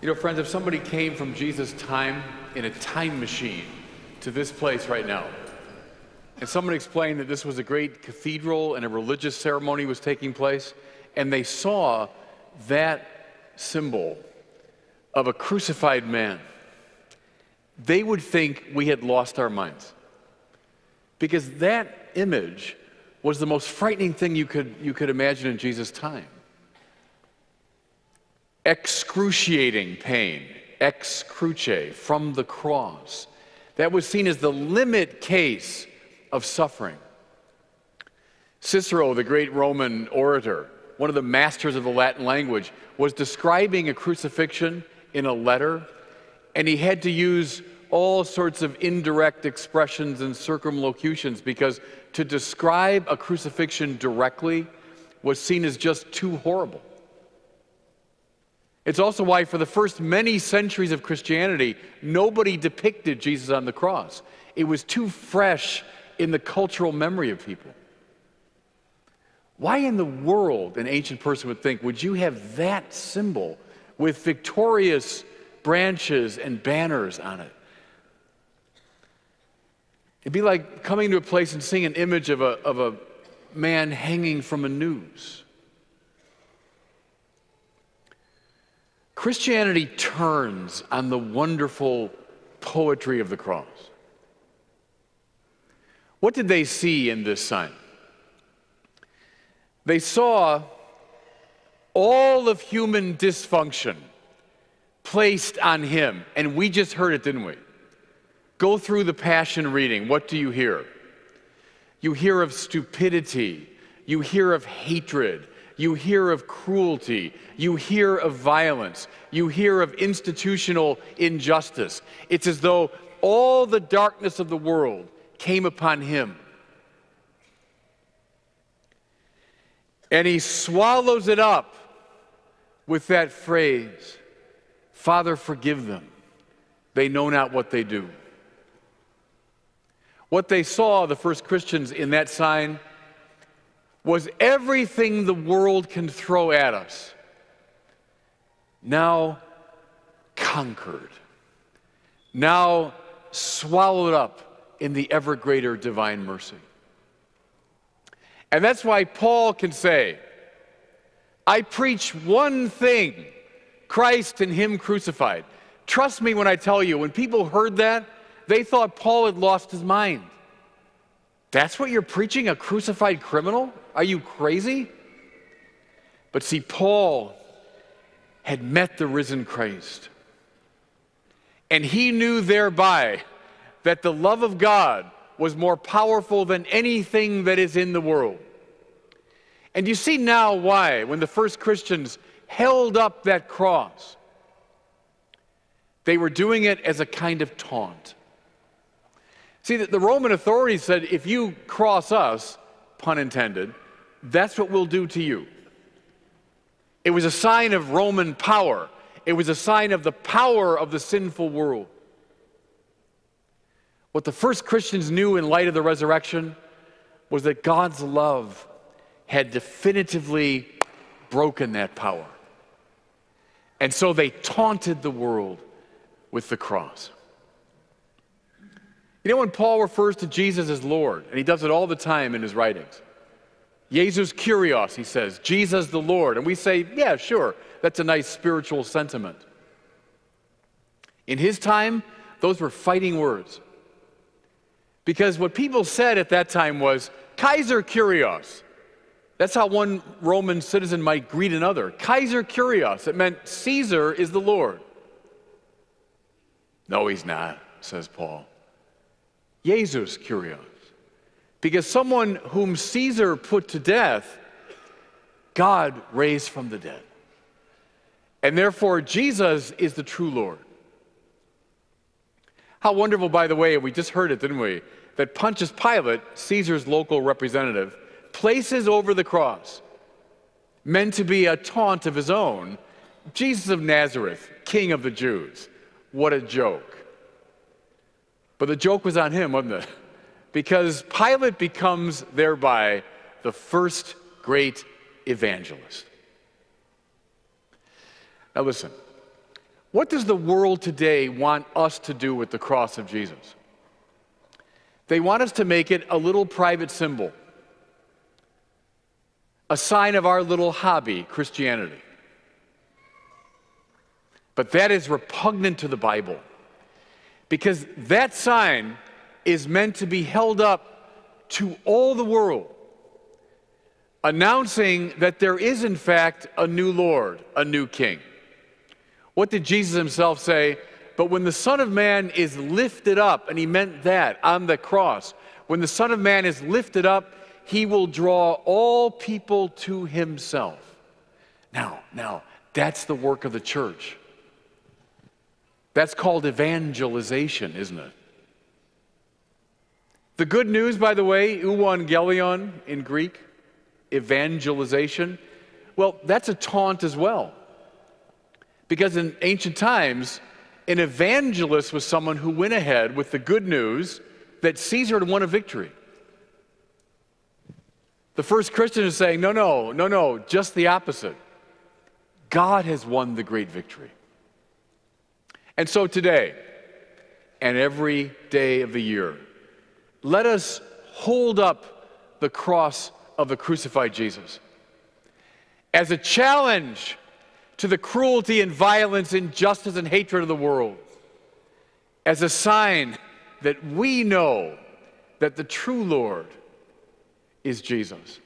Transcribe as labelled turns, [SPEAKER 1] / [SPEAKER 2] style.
[SPEAKER 1] You know, friends, if somebody came from Jesus' time in a time machine to this place right now, and someone explained that this was a great cathedral and a religious ceremony was taking place, and they saw that symbol of a crucified man, they would think we had lost our minds. Because that image was the most frightening thing you could, you could imagine in Jesus' time excruciating pain, ex cruce, from the cross. That was seen as the limit case of suffering. Cicero, the great Roman orator, one of the masters of the Latin language, was describing a crucifixion in a letter, and he had to use all sorts of indirect expressions and circumlocutions because to describe a crucifixion directly was seen as just too horrible. It's also why, for the first many centuries of Christianity, nobody depicted Jesus on the cross. It was too fresh in the cultural memory of people. Why in the world an ancient person would think, would you have that symbol with victorious branches and banners on it? It'd be like coming to a place and seeing an image of a, of a man hanging from a noose. Christianity turns on the wonderful poetry of the cross. What did they see in this sign? They saw all of human dysfunction placed on him. And we just heard it, didn't we? Go through the Passion reading. What do you hear? You hear of stupidity, you hear of hatred, you hear of cruelty, you hear of violence, you hear of institutional injustice. It's as though all the darkness of the world came upon him. And he swallows it up with that phrase Father, forgive them. They know not what they do. What they saw, the first Christians, in that sign was everything the world can throw at us now conquered, now swallowed up in the ever greater divine mercy. And that's why Paul can say, I preach one thing Christ and Him crucified. Trust me when I tell you, when people heard that, they thought Paul had lost his mind. That's what you're preaching, a crucified criminal? Are you crazy? But see, Paul had met the risen Christ. And he knew thereby that the love of God was more powerful than anything that is in the world. And you see now why, when the first Christians held up that cross, they were doing it as a kind of taunt. See, that the Roman authorities said if you cross us, pun intended, that's what we'll do to you. It was a sign of Roman power, it was a sign of the power of the sinful world. What the first Christians knew in light of the resurrection was that God's love had definitively broken that power. And so they taunted the world with the cross. You know, when Paul refers to Jesus as Lord, and he does it all the time in his writings, Jesus Kyrios, he says, Jesus the Lord. And we say, yeah, sure, that's a nice spiritual sentiment. In his time, those were fighting words. Because what people said at that time was, Kaiser Kyrios. That's how one Roman citizen might greet another. Kaiser Kyrios. It meant Caesar is the Lord. No, he's not, says Paul. Jesus Kyrios. Because someone whom Caesar put to death, God raised from the dead. And therefore, Jesus is the true Lord. How wonderful, by the way, we just heard it, didn't we? That Pontius Pilate, Caesar's local representative, places over the cross, meant to be a taunt of his own, Jesus of Nazareth, King of the Jews. What a joke. But the joke was on him, wasn't it? because Pilate becomes thereby the first great evangelist. Now, listen, What does the world today want us to do with the cross of Jesus? They want us to make it a little private symbol, a sign of our little hobby, Christianity. But that is repugnant to the Bible because that sign is meant to be held up to all the world, announcing that there is, in fact, a new Lord, a new King. What did Jesus himself say? But when the Son of Man is lifted up, and he meant that on the cross, when the Son of Man is lifted up, he will draw all people to himself. Now, now, that's the work of the church. That's called evangelization, isn't it? The good news, by the way, euangelion in Greek, evangelization, well, that's a taunt as well. Because in ancient times, an evangelist was someone who went ahead with the good news that Caesar had won a victory. The first Christian is saying, no, no, no, no, just the opposite. God has won the great victory. And so today, and every day of the year, let us hold up the cross of the crucified Jesus as a challenge to the cruelty and violence, injustice and hatred of the world as a sign that we know that the true Lord is Jesus.